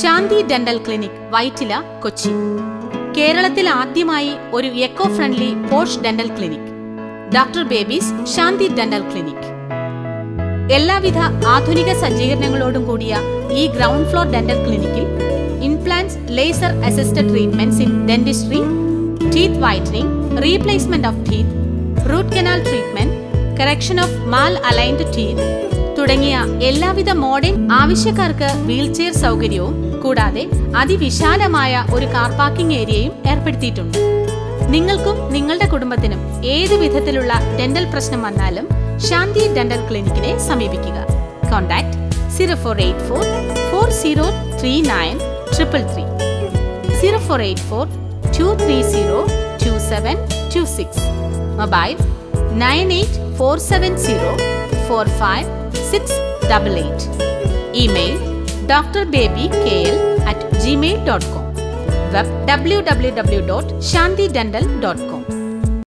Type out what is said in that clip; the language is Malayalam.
Shanti dental clinic Vyttila Kochi. കേരളത്തിൽ ആദ്യമായി ഒരു eco friendly posh dental clinic. Doctor Baby's Shanti dental clinic. എല്ലാവിധ ആധുനിക സജ്ജീകരണങ്ങളോടും കൂടിയ ഈ ഗ്രൗണ്ട് ഫ്ലോർ ഡെന്റൽ ക്ലിനിക്കിൽ implants laser assisted treatments in dentistry teeth whitening replacement of teeth root canal treatment correction of malaligned teeth തുടങ്ങിയ എല്ലാവിധ മോഡേൺ ആവശ്യക്കാർക്ക് വീൽചെയർ സൗകര്യവും കൂടാതെ അതിവിശാലമായ ഒരു കാർ പാർക്കിംഗ് ഏരിയയും ഏർപ്പെടുത്തിയിട്ടുണ്ട്. നിങ്ങൾക്കും നിങ്ങളുടെ കുടുംബത്തിനും ഏത് വിധത്തിലുള്ള ഡെന്റൽ പ്രശ്നം വന്നാലും ശാന്തി ഡെന്റൽ ക്ലിനിക്കിനെ സമീപിക്കുക. Contact zero four eight four four zero three nine triple three zero four eight four two three zero two seven two six mobile nine eight four seven zero four five six double eight email doctor Baby K